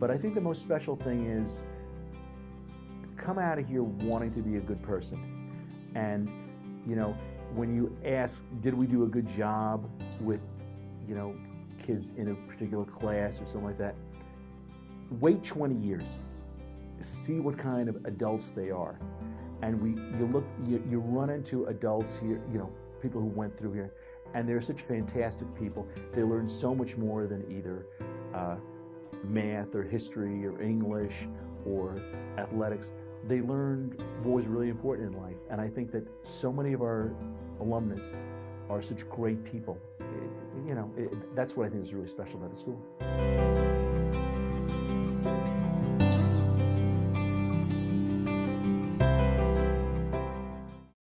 But I think the most special thing is come out of here wanting to be a good person. And, you know, when you ask, did we do a good job with, you know, kids in a particular class or something like that, wait 20 years. See what kind of adults they are. And we, you look, you, you run into adults here, you know, people who went through here, and they're such fantastic people. They learn so much more than either uh, math or history or English or athletics. They learned what was really important in life. And I think that so many of our alumnus are such great people. It- you know, it, that's what I think is really special about the school.